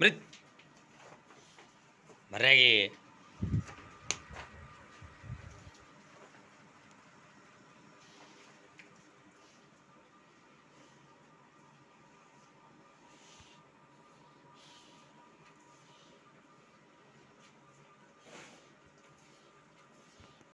ಮರಿ ಮರ್ಯಾಗಿ